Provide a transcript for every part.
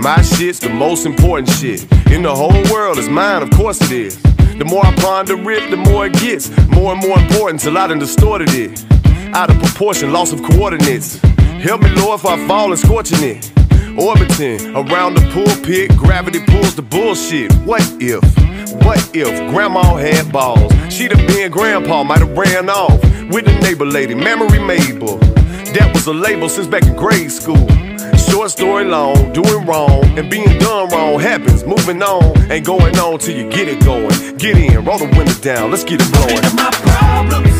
My shit's the most important shit in the whole world. It's mine, of course it is. The more I ponder it, the more it gets. More and more important till I done distorted it. Out of proportion, loss of coordinates. Help me, Lord, if I fall and scorching it. Orbiting around the pulpit, gravity pulls the bullshit. What if? What if grandma had balls? She'd have been grandpa, might have ran off with the neighbor lady, Memory Mabel. That was a label since back in grade school. Short story long, doing wrong and being done wrong happens. Moving on ain't going on till you get it going. Get in, roll the window down, let's get it blowing. Of my problems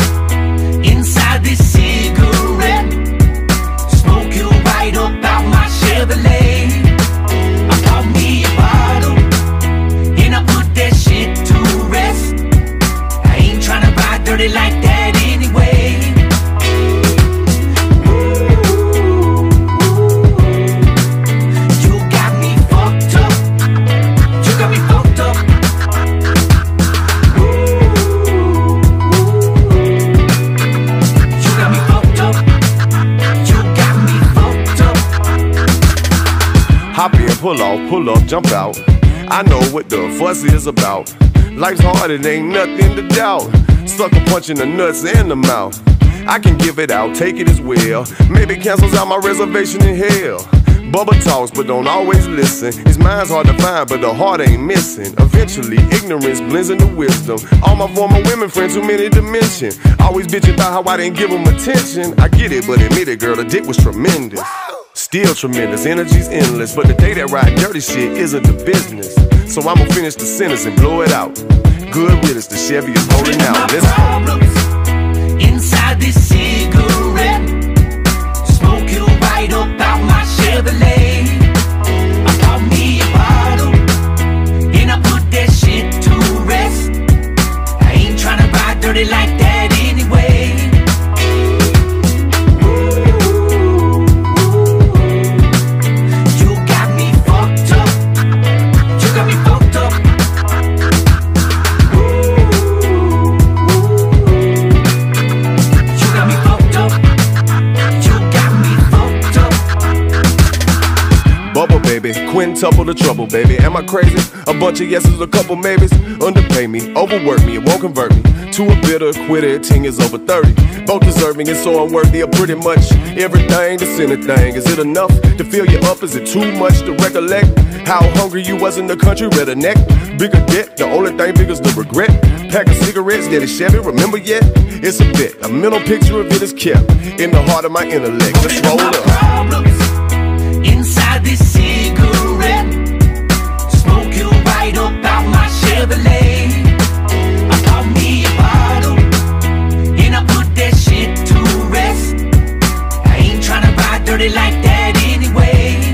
inside this cigarette. Smoke you right up out my Chevrolet. I bought me a bottle and I put that shit to rest. I ain't tryna ride dirty like that anyway. Pull off, pull up, jump out. I know what the fuss is about. Life's hard, it ain't nothing to doubt. Sucker punching the nuts and the mouth. I can give it out, take it as well. Maybe cancels out my reservation in hell. Bubba talks, but don't always listen. His mind's hard to find, but the heart ain't missing. Eventually, ignorance blends into wisdom. All my former women friends, too many to mention. Always bitching about how I didn't give them attention. I get it, but admit it, girl, the dick was tremendous. Still tremendous, energy's endless. But the day that ride dirty shit isn't the business. So I'ma finish the sentence and blow it out. Good riddance, the Chevy is rolling my out. Let's go. Baby, quintuple the trouble, baby. Am I crazy? A bunch of yeses, a couple maybes. Underpay me, overwork me, it won't convert me to a bitter quitter. Ting is over 30. Both deserving and so unworthy of pretty much everything. That's in a thing. Is it enough to fill you up? Is it too much to recollect? How hungry you was in the country, red neck. Bigger debt, the only thing big is the regret. Pack of cigarettes, get a Chevy, remember yet? It's a bit, a mental picture of it is kept in the heart of my intellect. Let's roll up. dirty like that anyway.